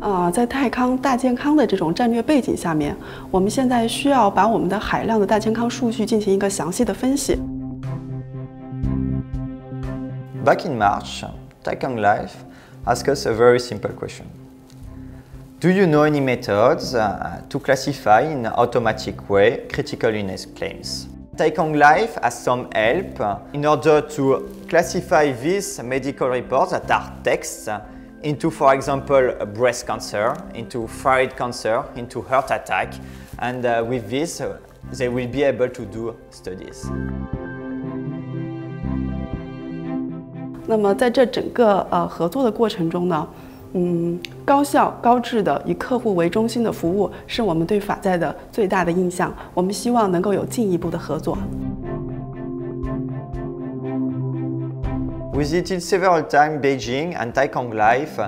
啊，在泰康大健康的这种战略背景下面，我们现在需要把我们的海量的大健康数据进行一个详细的分析。Back in March, Taikang Life asked us a very simple question. Do you know any methods uh, to classify in an automatic way critical illness claims? Taikang Life has some help uh, in order to classify these medical reports that are texts uh, into, for example, breast cancer, into thyroid cancer, into heart attack. And uh, with this, uh, they will be able to do studies. 那么在这整个呃合作的过程中呢，嗯，高效高质的以客户为中心的服务，是我们对法再的最大的印象。我们希望能够有进一步的合作。visited several times Beijing and Taikang Life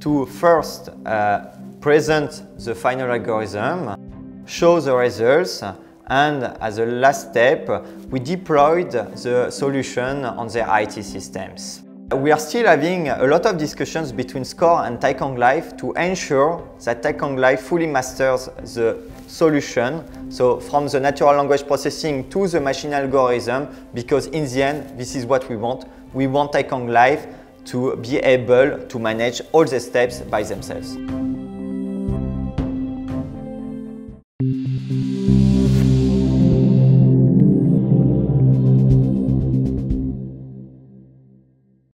to first uh, present the final algorithm, show the results, and as a last step, we deployed the solution on the IT systems. We are still having a lot of discussions between SCOR and Taikang Life to ensure that Taikang Life fully masters the solution, so from the natural language processing to the machine algorithm, because in the end, this is what we want. We want Taikang Life to be able to manage all the steps by themselves.